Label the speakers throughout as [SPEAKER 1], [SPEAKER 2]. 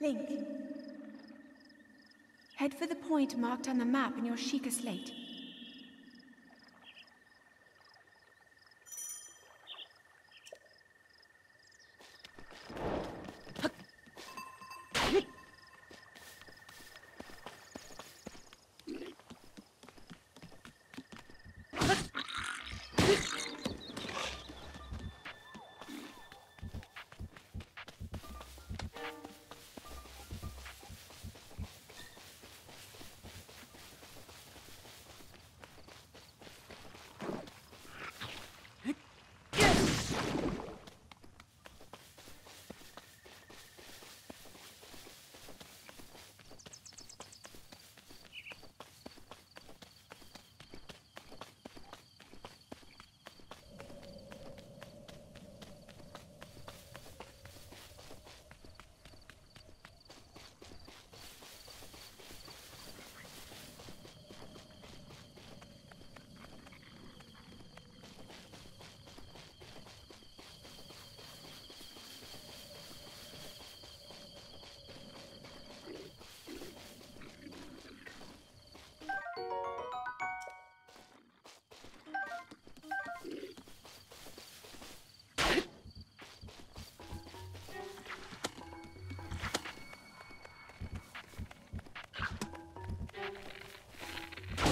[SPEAKER 1] Link. Head for the point marked on the map in your Sheikah slate.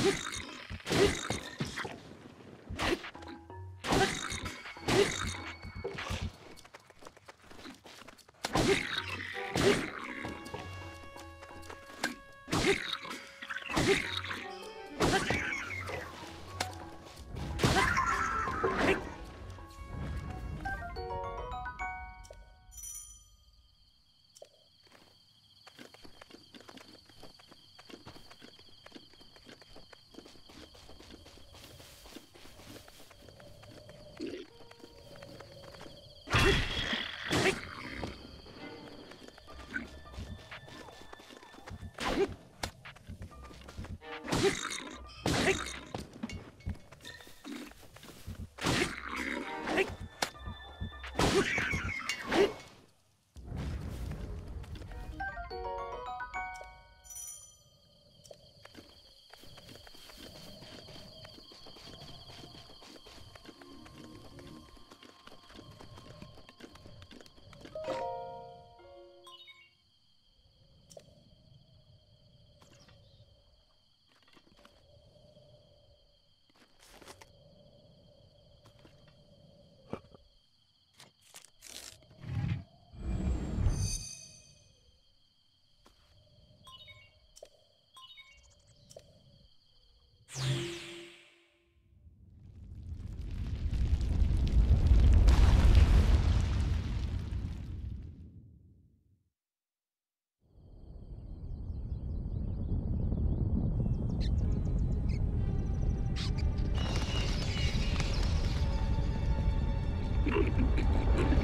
[SPEAKER 1] Oh, my God. like フフフフ。